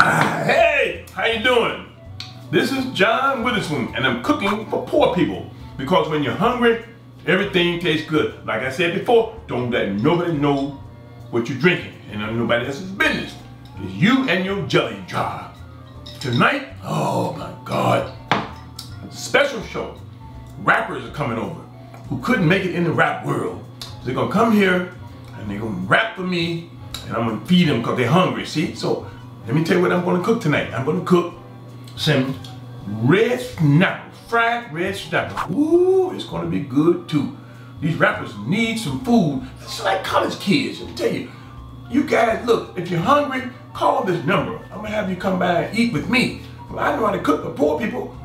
Hey, how you doing? This is John Witherspoon, and I'm cooking for poor people. Because when you're hungry, everything tastes good. Like I said before, don't let nobody know what you're drinking, and nobody else's business. It's you and your jelly jar. Tonight, oh my God, special show. Rappers are coming over who couldn't make it in the rap world. So they're gonna come here and they're gonna rap for me, and I'm gonna feed them because they're hungry. See, so let me tell you what I'm gonna cook tonight. I'm gonna cook some red snapper, fried red snapper. Ooh, it's gonna be good too. These rappers need some food. It's like college kids. Let me tell you, you guys, look, if you're hungry, call this number. I'm gonna have you come by and eat with me. Well, I know how to cook for poor people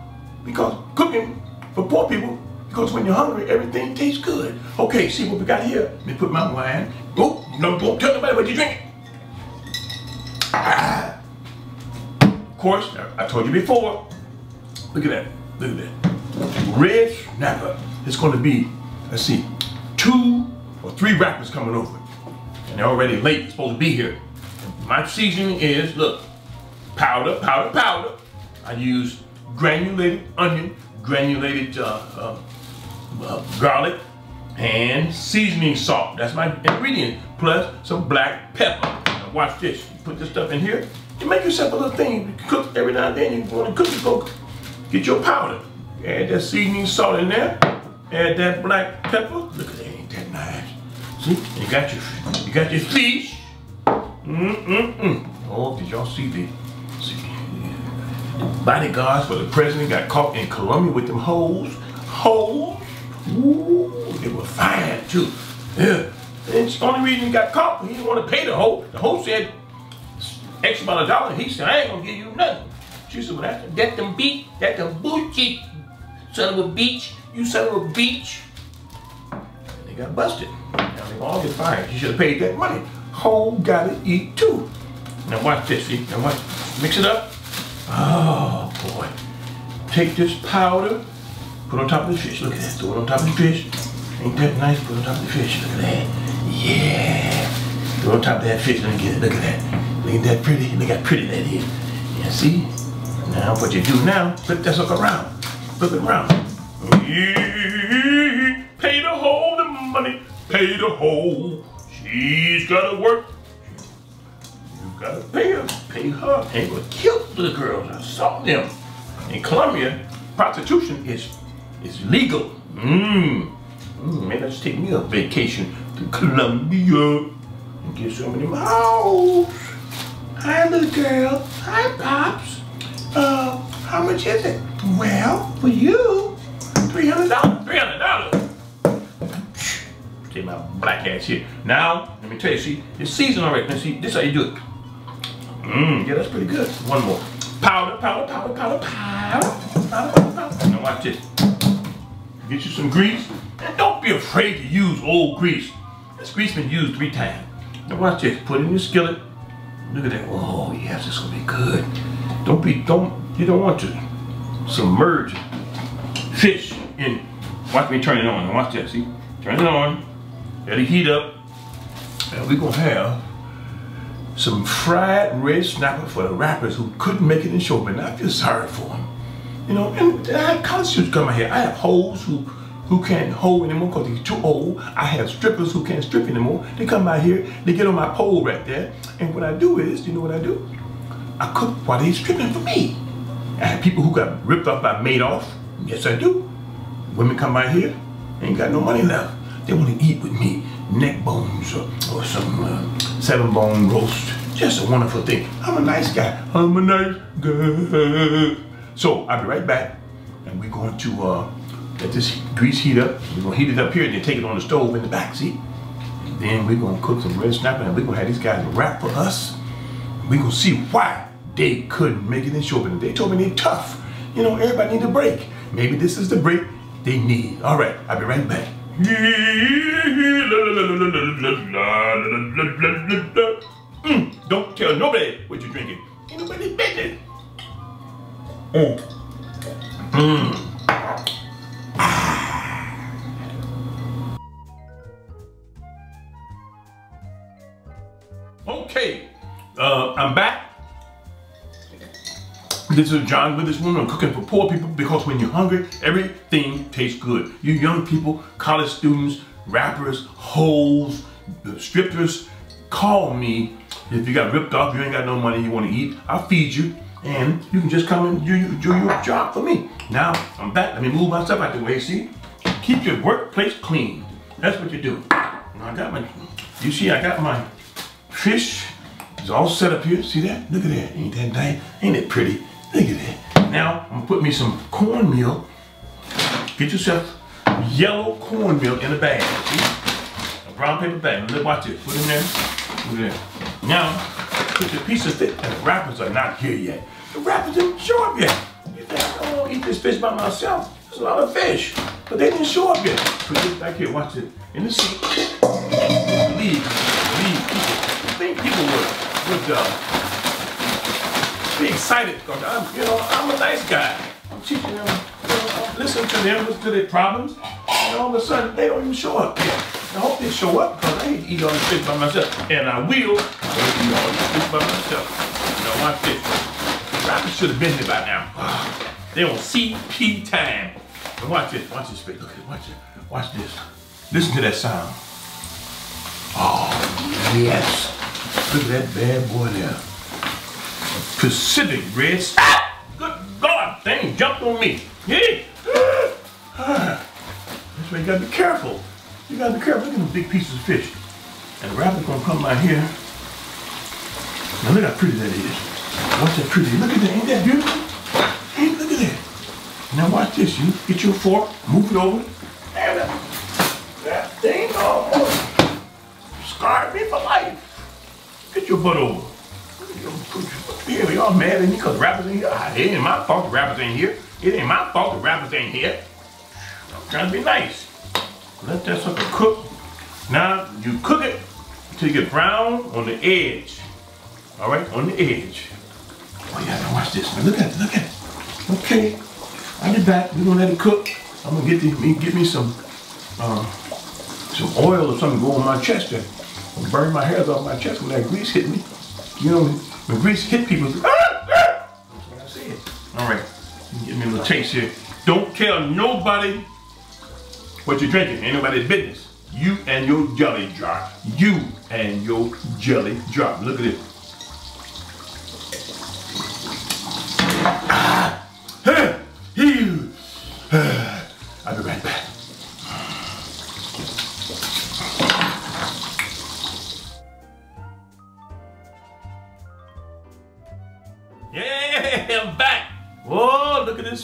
because cooking for poor people, because when you're hungry, everything tastes good. Okay, see what we got here. Let me put my wine. Oh, no, don't tell nobody what you're drinking. Ah. Of course, I told you before. Look at that. Look at that. Red snapper. It's going to be, let's see, two or three rappers coming over. And they're already late. They're supposed to be here. My seasoning is, look, powder, powder, powder. I use granulated onion, granulated uh, uh, uh, garlic, and seasoning salt. That's my ingredient. Plus some black pepper. Now watch this. You put this stuff in here. You make yourself a little thing. You cook every now and then. You want to cook, you go get your powder. Add that seasoning salt in there. Add that black pepper. Look at that, ain't that nice? See, you got your, you got your fish. Mm-mm-mm. Oh, did y'all see the bodyguards for the president got caught in Colombia with them hoes? Hoes? Ooh, they were fine too. Yeah. And the only reason he got caught, he didn't want to pay the hoe. The hoe said X amount of dollars. He said, I ain't gonna give you nothing. She said, well, that's, that them beat, that them bullshit, son of a beach, you son of a beach. And they got busted. Now they all get fired. You should have paid that money. Hoe gotta eat too. Now watch this, see? Now watch, mix it up. Oh boy. Take this powder, put on top of the fish. Look at that, throw it on top of the fish. Ain't that nice? Put on top of the fish. Look at that. Yeah. Throw it on top of that fish. Let me get it. Look at that. Look at that pretty? Look how pretty that is. Yeah, see? Now what you do now, flip that sucker around. Flip it around. Yeah. Pay the hoe the money. Pay the whole. She's gotta work. You gotta pay her. Pay her. Ain't gonna kill the girls. I saw them. In Colombia, prostitution is is legal. Mmm. Mm, maybe I should take me a vacation to Colombia and get some of them hoes. Hi, little girl. Hi, Pops. Uh, how much is it? Well, for you, $300. $300. See my black ass here. Now, let me tell you, see, it's seasoned already. Now, see, this is how you do it. Mmm, yeah, that's pretty good. One more. Powder, powder, powder, powder, powder, powder, powder, powder. Now watch this. Get you some grease. And don't be afraid to use old grease. This grease been used three times. Now watch this. Put it in your skillet. Look at that. Oh, yes, this will be good. Don't be, don't, you don't want to submerge fish in. Watch me turn it on. Now watch that, see? Turn it on. Let it heat up. And we're to have some fried red snapper for the rappers who couldn't make it in show, but I feel sorry for them. You know, and I have college coming here. I have hoes who who can't hold anymore because they're too old. I have strippers who can't strip anymore. They come out here, they get on my pole right there, and what I do is, you know what I do? I cook while they're stripping for me. I have people who got ripped off by Madoff. Yes, I do. Women come out here, ain't got no money left. They want to eat with me, neck bones or, or some uh, seven bone roast. Just a wonderful thing. I'm a nice guy. I'm a nice guy. So I'll be right back, and we're going to uh, let this grease heat up. We're gonna heat it up here, and then take it on the stove in the back seat. And then we're gonna cook some red snapper, and we're gonna have these guys rap for us. We're gonna see why they couldn't make it in show business. They told me they're tough. You know, everybody need a break. Maybe this is the break they need. All right, I'll be right back. Mm, don't tell nobody what you're drinking. Ain't nobody's business. Mm. Mm. Okay, uh, I'm back. This is a John Witherspoon. I'm cooking for poor people because when you're hungry, everything tastes good. You young people, college students, rappers, hoes, strippers, call me if you got ripped off, you ain't got no money, you want to eat. I'll feed you, and you can just come and do, do your job for me. Now I'm back. Let me move myself out the way. See, keep your workplace clean. That's what you do. Now, I got my. You see, I got my fish. It's all set up here. See that? Look at that. Ain't that nice? Ain't it pretty? Look at that. Now, I'm gonna put me some cornmeal. Get yourself yellow cornmeal in a bag. See? A brown paper bag. Look, watch it. Put it in there. Look at that. Now, put the piece of fish, and the rappers are not here yet. The rappers didn't show up yet. You think I don't want to eat this fish by myself? There's a lot of fish, but they didn't show up yet. Put it back here, watch it. In the sink. Leave, leave people. Think people would, would uh, be excited because I'm, you know, I'm a nice guy. I'm teaching them, you know, listen to them, listen to their problems, and all of a sudden they don't even show up. I hope they show up because I hate to eat all this fish by myself. And I will eat all this fish by myself. Now watch this. Rappers should have been here by now. They on CP time. But watch this, watch this fish. Look at watch it. Watch this. Listen to that sound. Oh, yes. Look at that bad boy there. Pacific Red. Ah! Good God, thing jumped on me. Yeah. That's why you gotta be careful. You gotta be careful. Look at them big pieces of fish. And the rabbit's gonna come out here. Now look how pretty that is. Watch that pretty. Look at that. Ain't that beautiful? Hey, look at that. Now watch this. You get your fork, move it over. And that, that thing almost scarred me for life. Get your butt over. Yeah, y'all mad at me because rappers ain't here. Ah, it ain't my fault the rappers ain't here. It ain't my fault the rappers ain't here. I'm trying to be nice. Let that sucker cook. Now you cook it until you get brown on the edge. All right, on the edge. Oh yeah, now watch this. Man. Look at it, look at it. Okay, I'll be back. We're gonna let it cook. I'm gonna get me get me some uh, some oil or something to go on my chest. And burn my hairs off my chest when that grease hit me. You know, when grease hit people, ah, ah! that's what I said. All right, give me a little taste here. Don't tell nobody what you're drinking. Ain't nobody's business. You and your jelly drop. You and your jelly drop. Look at it.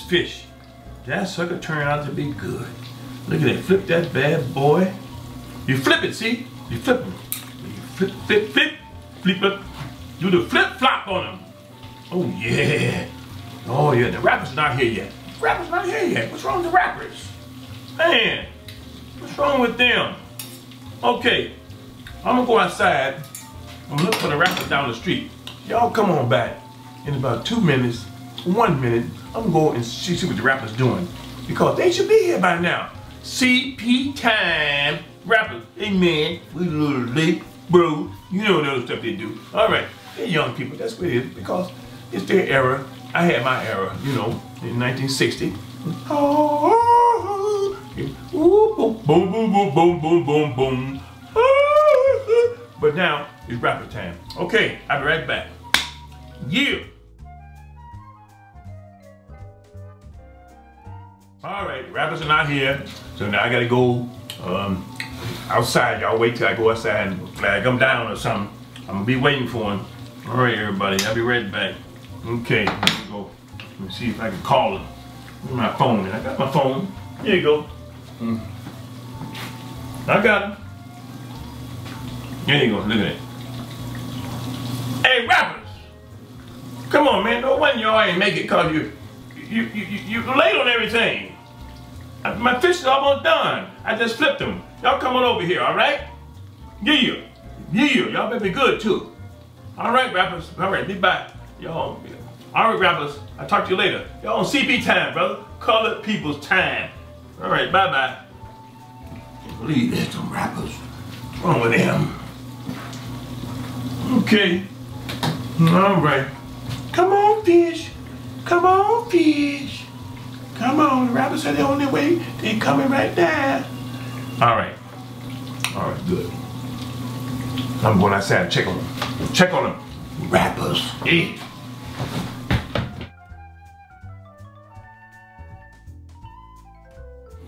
Fish. That sucker turned out to be good. Look at that. Flip that bad boy. You flip it, see? You flip him. You flip, flip, flip, flip it. Do the flip flop on him. Oh, yeah. Oh, yeah. The rapper's not here yet. The rapper's not here yet. What's wrong with the rappers? Man, what's wrong with them? Okay, I'm gonna go outside. I'm gonna look for the rappers down the street. Y'all come on back. In about two minutes, one minute, I'm gonna go and see, see what the rappers doing. Because they should be here by now. CP time. Rappers, hey man, we a little late, bro. You know the stuff they do. All right, they're young people. That's what it is because it's their era. I had my era, you know, in 1960. Oh, boom, boom, boom, boom, boom, boom, boom, boom. But now it's rapper time. Okay, I'll be right back. Yeah. All right, rappers are not here, so now I gotta go um, outside. Y'all wait till I go outside and flag them down or something. I'm gonna be waiting for him. All right, everybody, I'll be right back. Okay, let me go. Let me see if I can call him. Where's my phone? I got my phone. Here you go. Mm. I got him. Here you go. Look at it. Hey, rappers! Come on, man. No one y'all ain't make it cause you you you you, late on everything. My fish is almost done. I just flipped them. Y'all come on over here, all right? Yeah, yeah. Y'all better be good too. All right, rappers. All right, be back. Y'all. All right, rappers. I'll talk to you later. Y'all on CP time, brother. Colored people's time. All right, bye bye. Can't believe there's some rappers. What's wrong with them? Okay. All right. Come on, fish. Come on, fish. Come on, the rabbits are the only way. They coming right there. All right. All right, good. I'm going outside check on them. Check on them. Rappers. Yeah.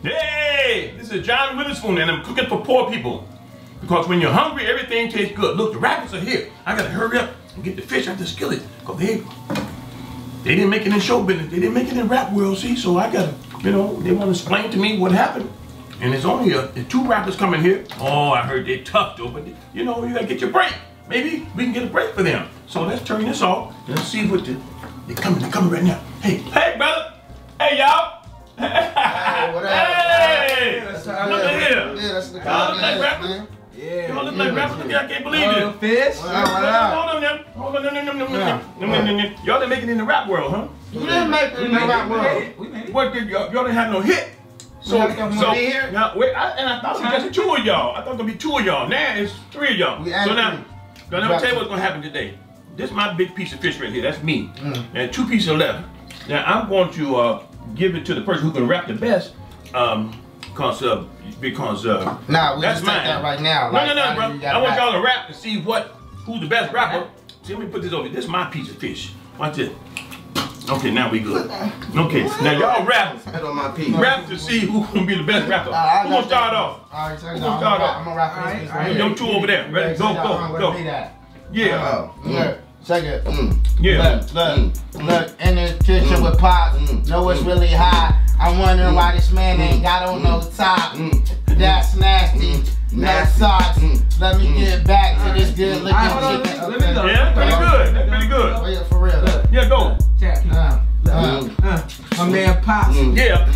Hey, this is John Witherspoon and I'm cooking for poor people. Because when you're hungry, everything tastes good. Look, the rabbits are here. I gotta hurry up and get the fish out of the skillet. Because they, they didn't make it in show business. They didn't make it in rap world, see? So I gotta, you know, they wanna explain to me what happened. And there's only a, two rappers coming here. Oh, I heard they're tough though, but you know, you gotta get your break. Maybe we can get a break for them. So let's turn this off let's see what the, they're coming, they're coming right now. Hey, hey brother, hey y'all. Hey, what up? Hey, Yeah, that's look how at it is. here. Yeah, that's the Y'all kind look like of rappers. man. Yeah. Y'all look like rappers. I can't believe it. fish. What up, what up? Hold on, now. Hold on, Yeah. no. Y'all didn't make it in the rap world, huh? You didn't make it in the rap We world. it. We made it. What did y'all, y'all didn't have no hit. So, so money here? now, wait, I, and I thought it was just two of y'all. I thought there'd be two of y'all. Now it's three of y'all. We added so now, three. now let me tell you what's gonna happen today. This is my big piece of fish right here. That's me. Mm. And two pieces left. Now I'm going to uh, give it to the person who can rap the best. Um, cause uh, because uh, Nah, we that's just mine. that right now. No, Like, no, no, how bro. you I want y'all to rap to see what who's the best rapper. See, let me put this over. This is my piece of fish. Watch this. Okay, now we good. Okay, now y'all rap. On my piece. Rap to see who can be the best rapper. Uh, I Who got gonna start that. off? All right, so Who I'm gonna gonna start rap. off? I'm gonna rap Alright, this alright. right Them here. two over there. Ready? Go, Yeah, go, where go. the beat at? Yeah. Oh, check it. Yeah. Look, look, look, in the kitchen with pops, know it's really hot. I'm wondering why this man ain't mm. got on no mm. top. Mm. That's nasty. No Nasty. socks. Let me get back to this good looking Alright, hold on, chicken. let me- go. Yeah, pretty good. That's pretty good. Oh yeah, for real. Look, Yeah, go. check. Uh, uh, uh, my man Pops. Yeah.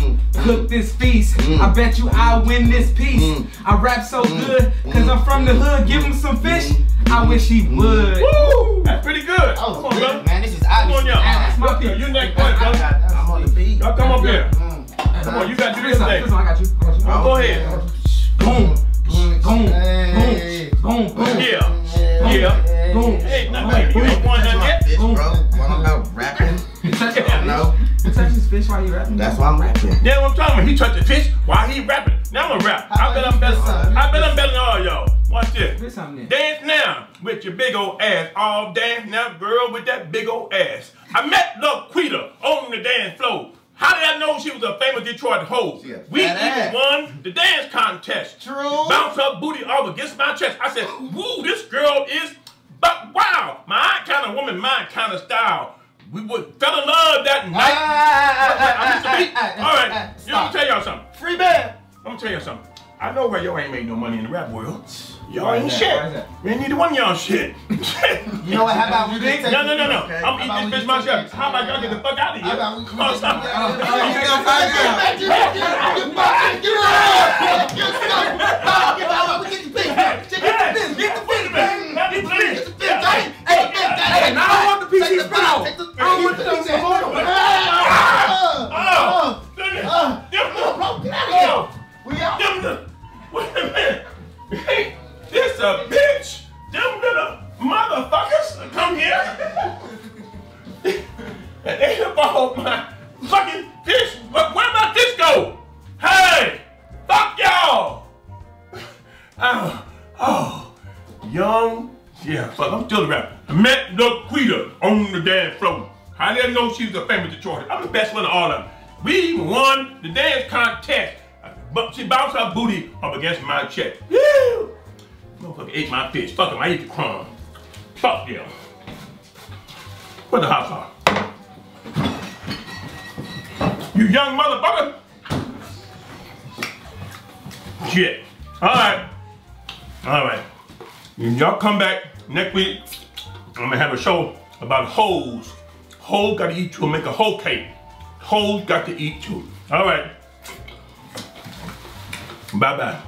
Cook this feast. I bet you I'll win this piece. I rap so good, cause I'm from the hood. Give him some fish. I wish he would. Woo! That's pretty good. Oh, Come on, good, brother. man, this is obvious. Come on, y'all. That's my Look, piece. You next one, brother. I'm on the beat. Y'all come up here. Come on, you got to do This this thing. I got you. I got you. Oh, Go ahead. Boom, boom, boom, boom, boom. Yeah. Yeah. Boom. Hey, nothing. You ain't won That's nothing yet. fish, Boom. bro. When I'm out rapping, You touch it. Know. You touch this fish while you rapping. That's why I'm rapping. Yeah, what I'm talking about. He touched the fish while he rapping. Now I'm gonna rap. I bet I'm better. I bet I'm better than all y'all. Watch this. There's something there. Dance now with your big old ass. All dance now, girl, with that big old ass. I met Laquita on the dance floor. How did I know she was a famous Detroit hoe? We even ass. won the dance contest. True. Bounce her booty off against my chest. I said, woo, this girl is, but wow, my kind of woman, my kind of style. We would fell in love that night. I the beat. All right, you know, I'm gonna tell y'all something. Free band. I'm gonna tell y'all something. I know why y'all ain't made no money in the rap world. Y'all ain't that? shit. Why? We ain't neither one of y'all shit. You know what? How about we take no, no, no, no. Okay. I'm eating this fish just myself. How about y'all get the fuck out of How here? about we- Come on, stop. we- Oh, we- oh, we- you yeah, fuck, I'm still rapper. I met Laquita on the dance floor. I didn't know she was a famous Detroit. I'm the best one of all of them. We won the dance contest. But she bounced her booty up against my chest. Woo! Motherfucker ate my fish. Fuck him, I ate the crumb. Fuck them. Where the house are? You young motherfucker. Shit. Alright. All right. Y'all come back next week, I'm gonna have a show about hoes. Hoes got to eat and make a whole cake. Hoes got to eat too. All right. Bye bye.